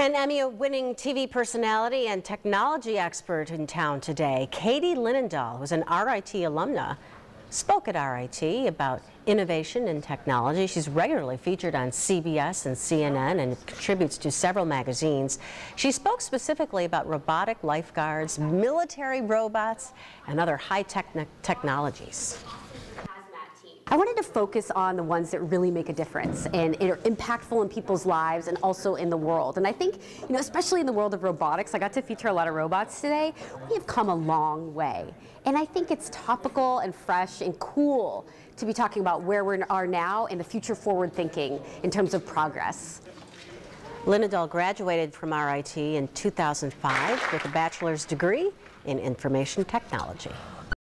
An Emmy-winning TV personality and technology expert in town today, Katie Linendoll, who's an RIT alumna, spoke at RIT about innovation in technology. She's regularly featured on CBS and CNN and contributes to several magazines. She spoke specifically about robotic lifeguards, military robots, and other high-tech technologies. I wanted to focus on the ones that really make a difference and are impactful in people's lives and also in the world. And I think, you know, especially in the world of robotics, I got to feature a lot of robots today. We have come a long way. And I think it's topical and fresh and cool to be talking about where we are now and the future forward thinking in terms of progress. Linendoll graduated from RIT in 2005 with a bachelor's degree in information technology.